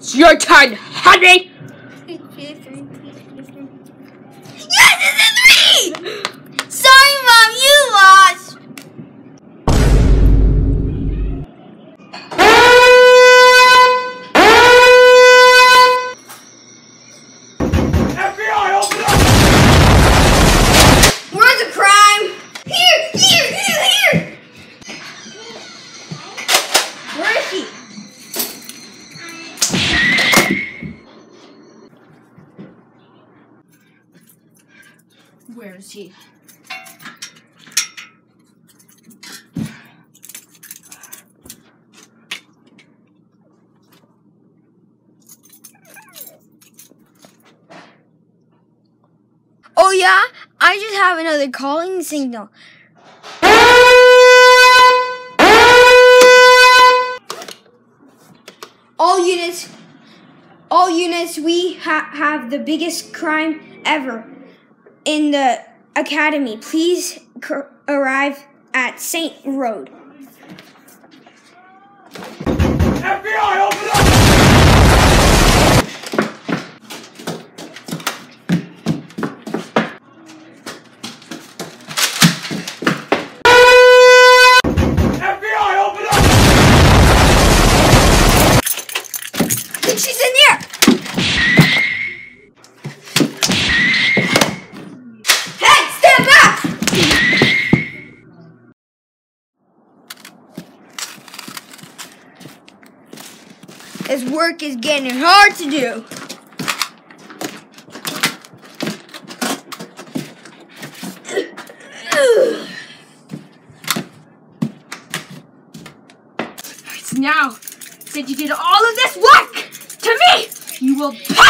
It's your turn, honey! Where is he? Oh yeah? I just have another calling signal. All units, all units, we ha- have the biggest crime ever in the academy. Please arrive at Saint Road. FBI, This work is getting hard to do. It's now. Since you did all of this work to me, you will pay!